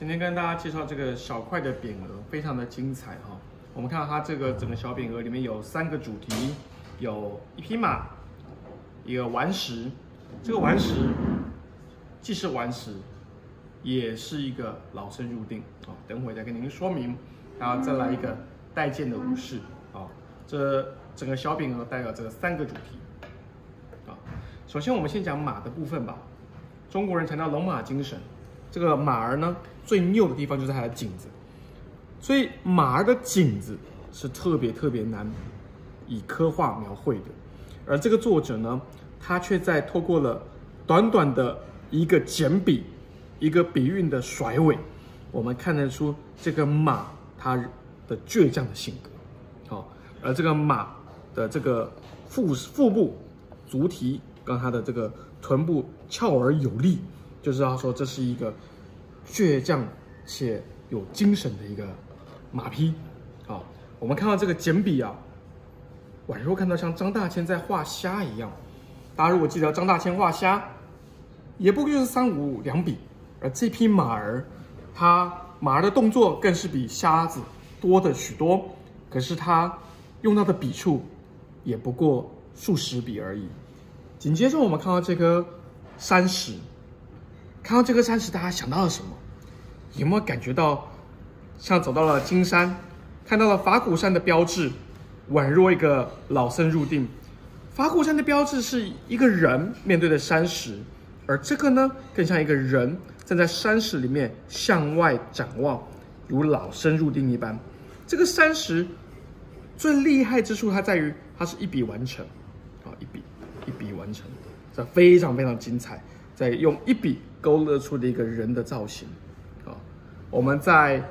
今天跟大家介绍这个小块的匾额，非常的精彩哈。我们看到它这个整个小匾额里面有三个主题，有一匹马，一个顽石。这个顽石既是顽石，也是一个老生入定啊。等会再跟您说明。然后再来一个带剑的武士啊。这整个小匾额代表这三个主题啊。首先我们先讲马的部分吧。中国人强调龙马精神，这个马儿呢最拗的地方就是它的颈子，所以马儿的颈子是特别特别难以刻画描绘的，而这个作者呢，他却在透过了短短的一个简笔，一个笔韵的甩尾，我们看得出这个马它的倔强的性格，好，而这个马的这个腹腹部足蹄跟它的这个。臀部翘而有力，就知道说这是一个倔强且有精神的一个马匹。好，我们看到这个简笔啊，宛若看到像张大千在画虾一样。大家如果记得张大千画虾，也不过就是三五两笔，而这匹马儿，它马儿的动作更是比虾子多的许多。可是它用到的笔触，也不过数十笔而已。紧接着，我们看到这颗山石，看到这颗山石，大家想到了什么？有没有感觉到像走到了金山，看到了法鼓山的标志，宛若一个老僧入定。法鼓山的标志是一个人面对的山石，而这个呢，更像一个人站在山石里面向外展望，如老僧入定一般。这个山石最厉害之处，它在于它是一笔完成，啊，一笔。一笔完成，这非常非常精彩，在用一笔勾勒出的一个人的造型，我们再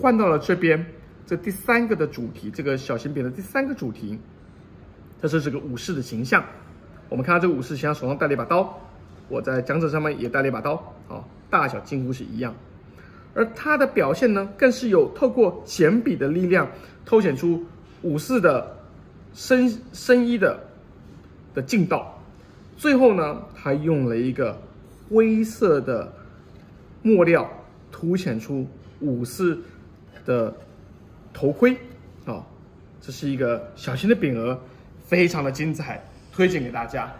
换到了这边，这第三个的主题，这个小型匾的第三个主题，这是这个武士的形象。我们看到这个武士形象手上带了一把刀，我在讲者上面也带了一把刀，啊，大小几乎是一样。而他的表现呢，更是有透过简笔的力量，凸显出武士的身身衣的。的劲道，最后呢，他用了一个灰色的墨料，凸显出武士的头盔啊，这是一个小型的匾额，非常的精彩，推荐给大家。